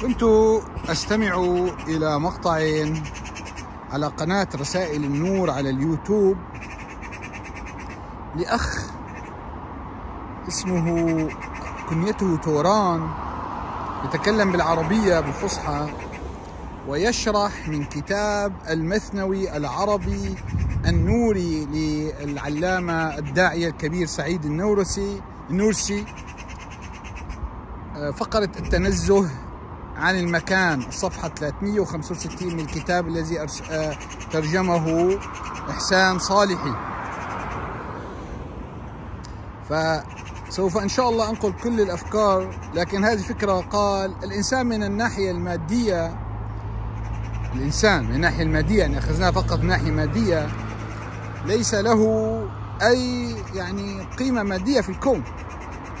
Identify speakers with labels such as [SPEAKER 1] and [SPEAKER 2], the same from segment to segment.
[SPEAKER 1] كنت أستمع إلى مقطع على قناة رسائل النور على اليوتيوب لأخ اسمه كنيته توران يتكلم بالعربية بالفصحى ويشرح من كتاب المثنوي العربي النوري للعلامة الداعية الكبير سعيد النورسي النورسي. آه، فقرة التنزه عن المكان. الصفحة 365 من الكتاب الذي آه، ترجمه إحسان صالحي. فسوف إن شاء الله أنقل كل الأفكار لكن هذه فكرة قال الإنسان من الناحية المادية الإنسان من الناحية المادية يعني أخذناها فقط من ناحية مادية ليس له أي يعني قيمة مادية في الكون.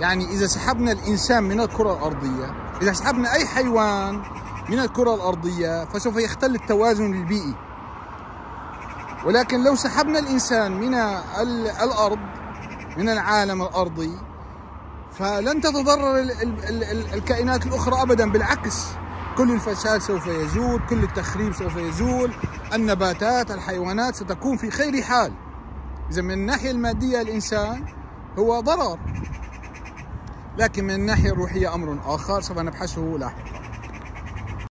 [SPEAKER 1] يعني إذا سحبنا الإنسان من الكرة الأرضية إذا سحبنا أي حيوان من الكرة الأرضية فسوف يختل التوازن البيئي. ولكن لو سحبنا الإنسان من الأرض من العالم الأرضي فلن تتضرر الكائنات الأخرى أبدا. بالعكس كل الفساد سوف يزول كل التخريب سوف يزول النباتات الحيوانات ستكون في خير حال. إذا من الناحية المادية الإنسان هو ضرر. لكن من الناحية الروحية أمر آخر سوف نبحثه لاحقا